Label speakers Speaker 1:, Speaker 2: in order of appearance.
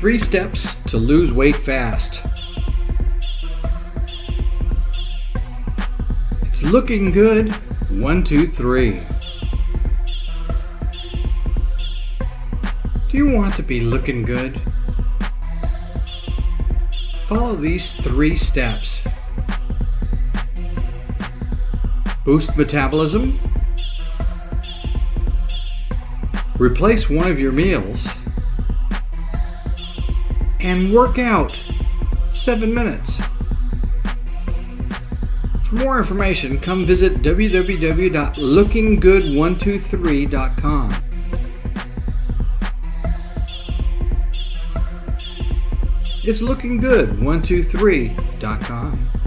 Speaker 1: Three steps to lose weight fast. It's looking good. One, two, three. Do you want to be looking good? Follow these three steps. Boost metabolism. Replace one of your meals. And work out 7 minutes. For more information, come visit www.lookinggood123.com. It's lookinggood123.com.